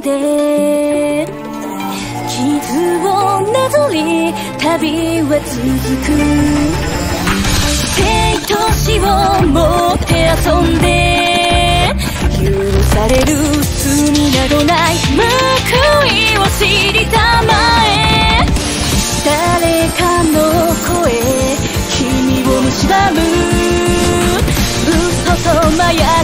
で傷をなぞり旅は続く。生と死を持って遊んで許される罪などない。報いを知りたまえ。誰かの声君を蝕む。嘘とまや